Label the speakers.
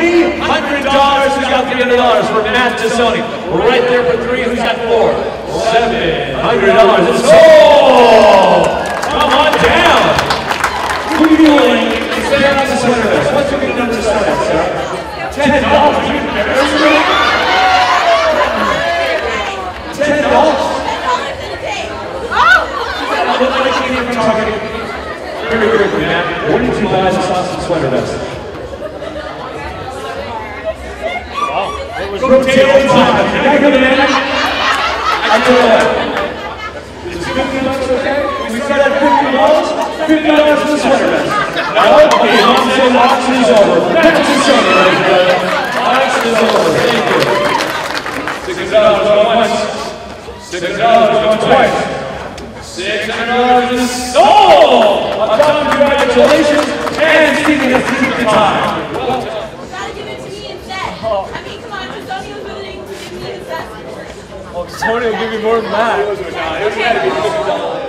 Speaker 1: $300. Who's got $300 for Matt Tassone? Right there for three. Who's got four? $700. It's sold! Come on down. Who are you doing? Sarah sweater vest. What's your number to start at, Sarah? Ten dollars. You embarrass me? Ten dollars. Look like you came from Target. Very quickly, Matt. Where did you buy sweater vest? Rotate time. Can I come in? I tell you fifty bucks okay? We start at fifty dollars. Fifty dollars for the sweater vest. Okay, auction, auction is over. Back to Sony, ladies and gentlemen. Auction is over. Thank you. Six hundred dollars going once. Six hundred dollars going twice. Six hundred dollars is sold. Uh, Tom, congratulations. And has to keep the time.
Speaker 2: Gotta give it to me instead. I mean, come on, Antonio's winning. Give me the best.
Speaker 3: Oh, Tony will give you more than that.